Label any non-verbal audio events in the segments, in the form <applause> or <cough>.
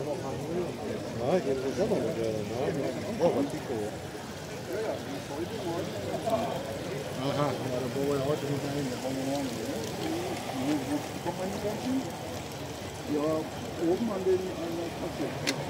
Ja, das auch noch gerne. Ne? Oh, was Tico. Aha, ja, da wollen wir heute nicht hin, da wollen wir morgen. Wo, kommt man die ganzen? Ja, oben an den, an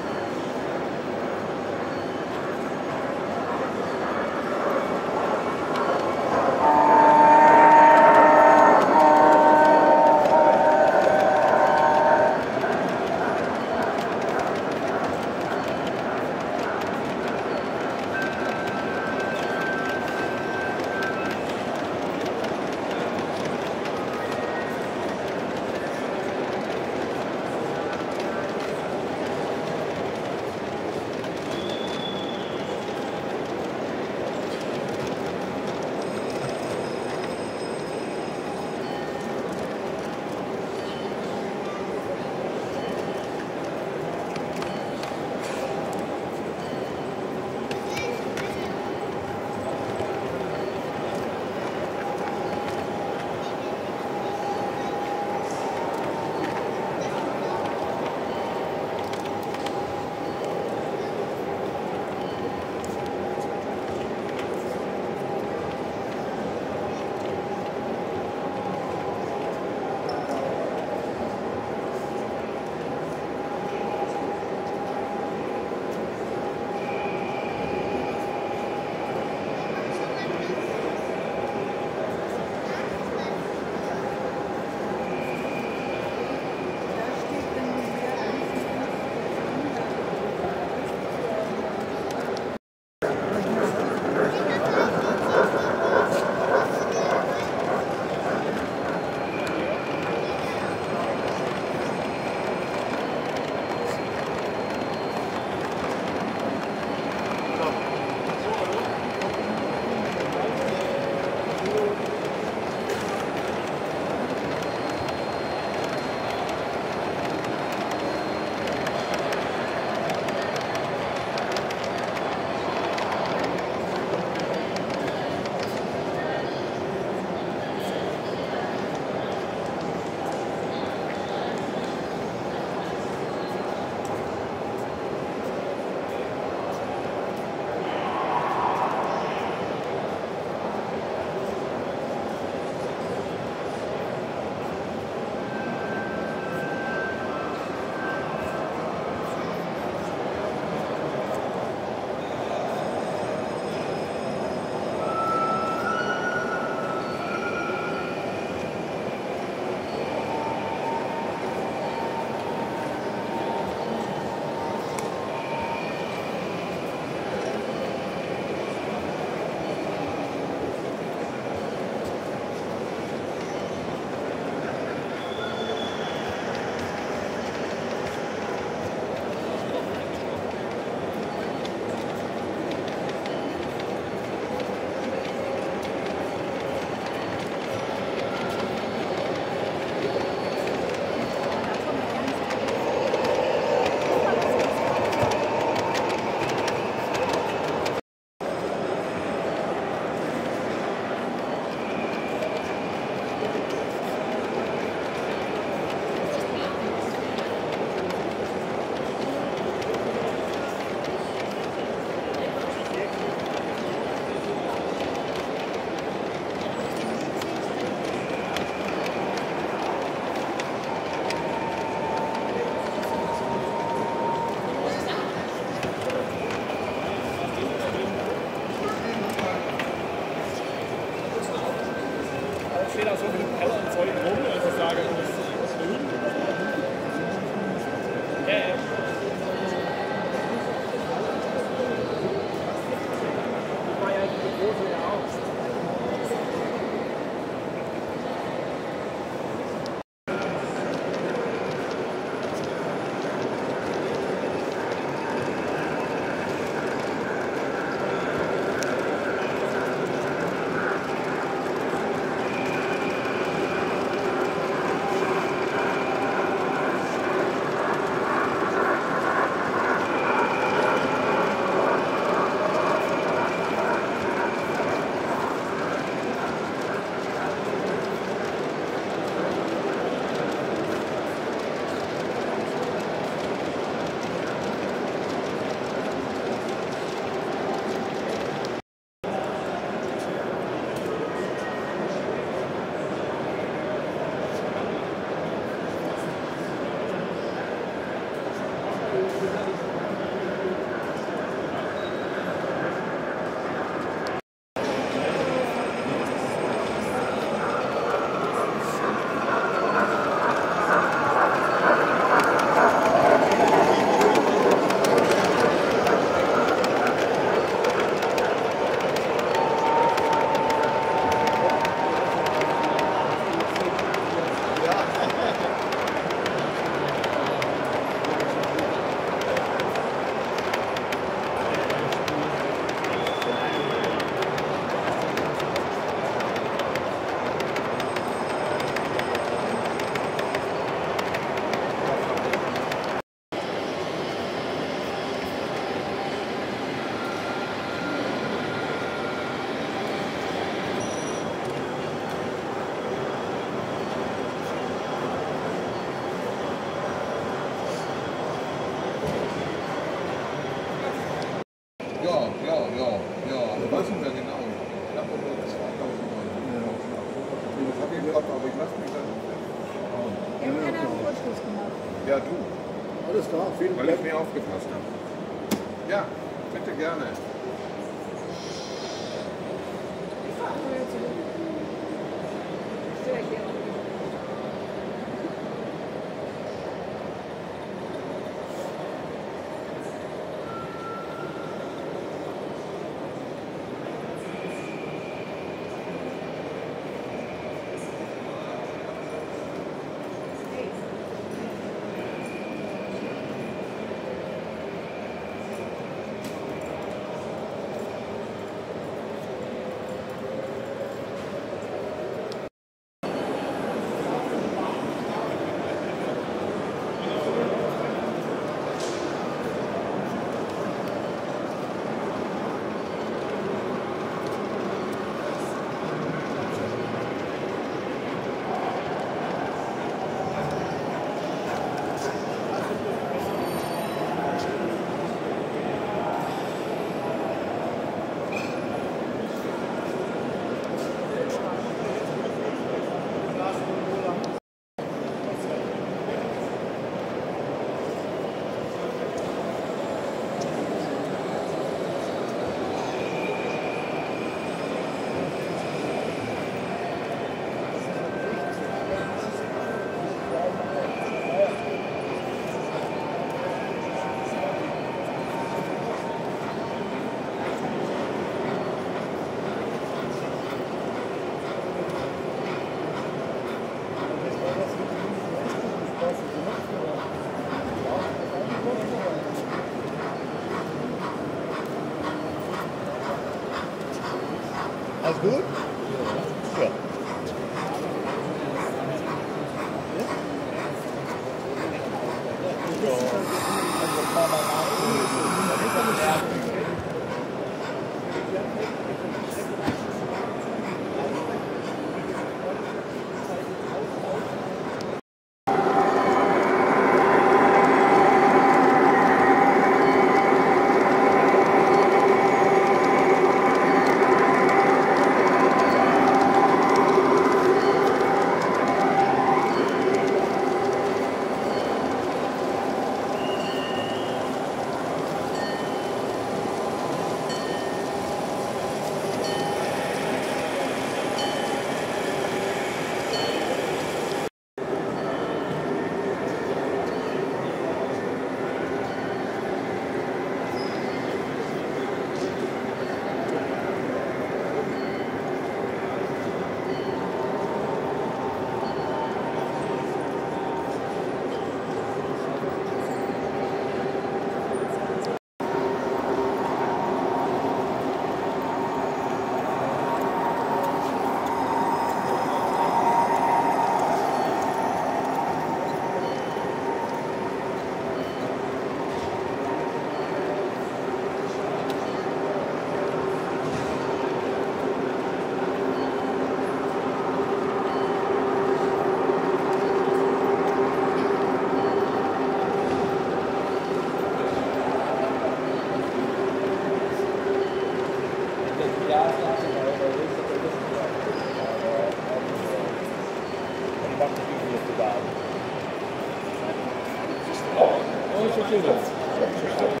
失礼します。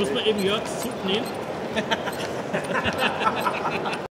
Muss man eben Jörgs Zug nehmen? <laughs>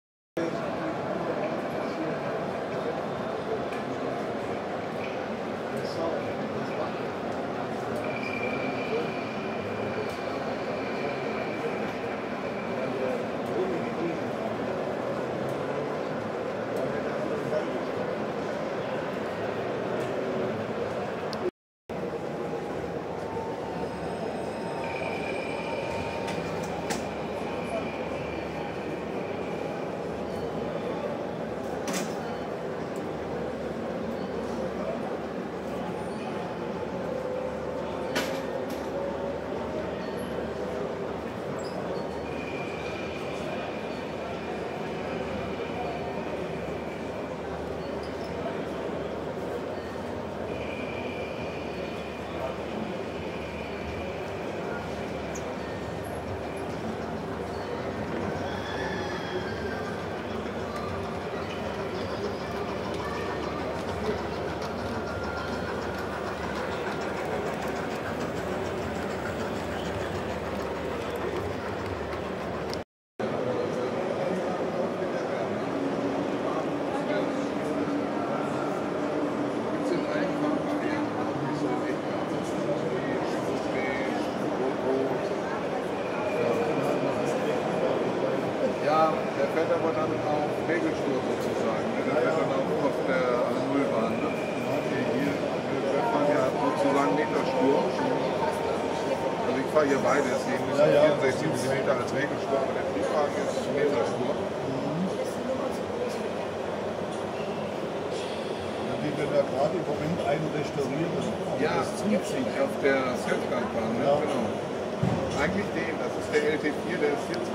Ja, Zuzig auf der Surfguard-Bahn, ne? genau. Eigentlich den, das ist der LT4, der ist 40.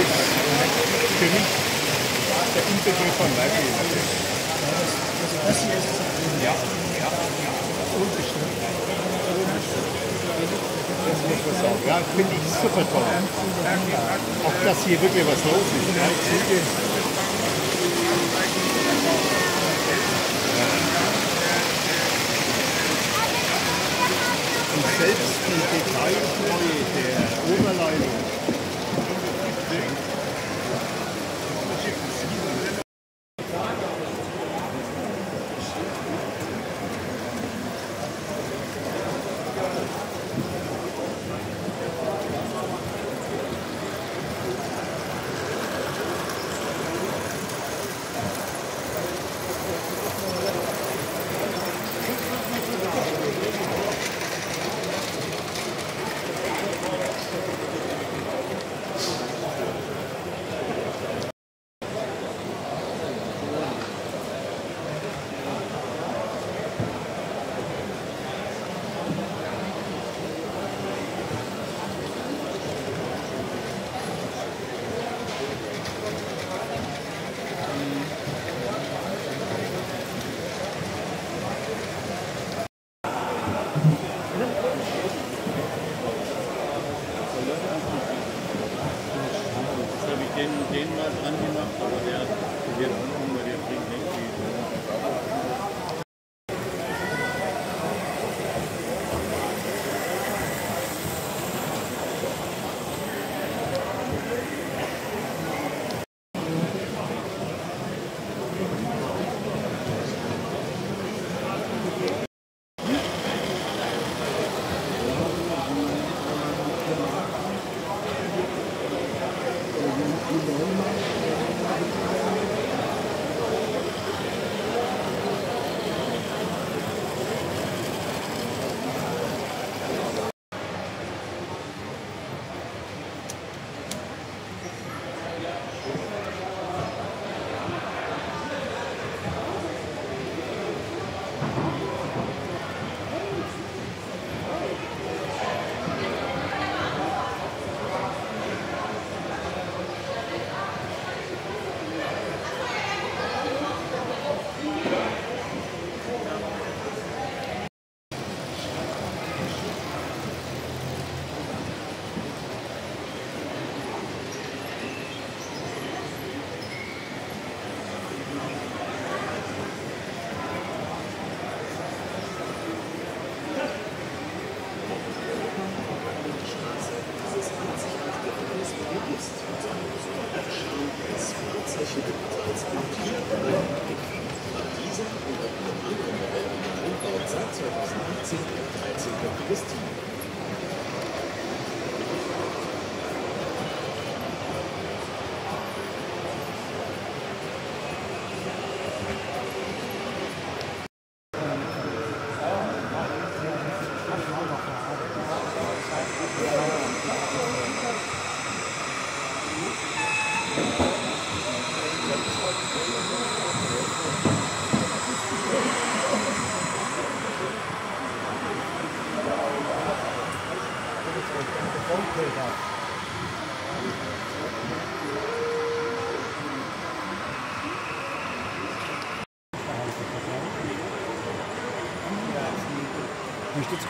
ist für mich der Inbegriff von Weibchen. Ja, ja, ja. Unbestimmt. Das muss man sagen. Ja, finde ich super toll. Auch dass hier wirklich was los ist. Ja. Und selbst die Detailtreue der Oberleitung.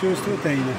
que o Astro tem, né?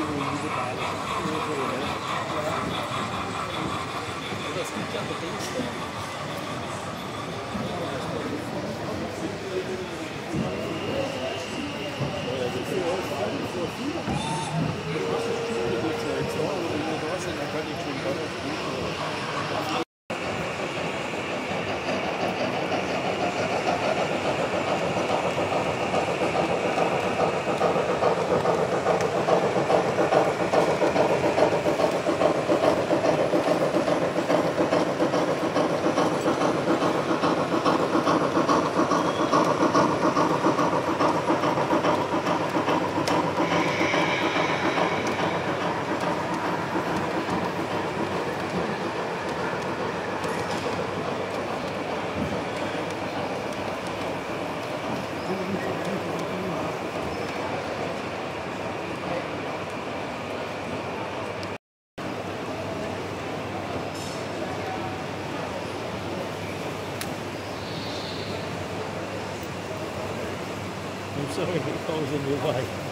ruim do. Mas que tempo tem isso? I'm sorry, it falls in your way.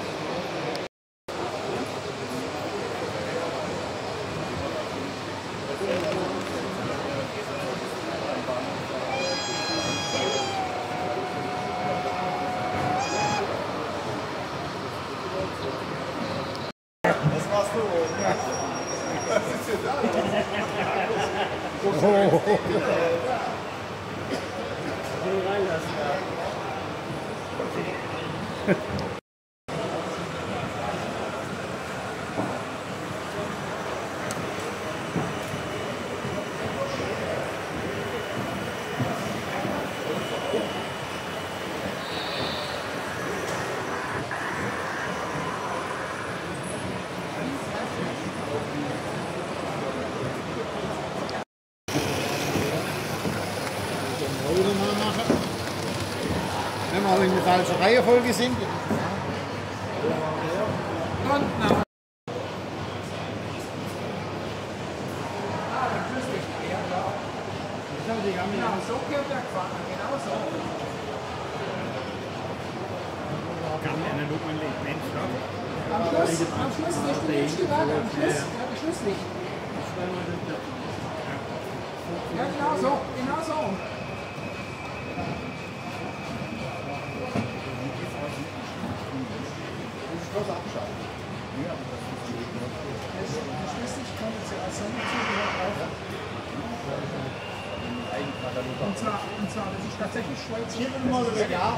Wenn wir in der falschen Reihenfolge sind. Kann einer nur mein Mensch Am Schluss, am Schluss am Schluss, die Schlusslicht. Ja, genau so, genau so. Und zwar, und zwar, das ist tatsächlich Schweizer. Ja.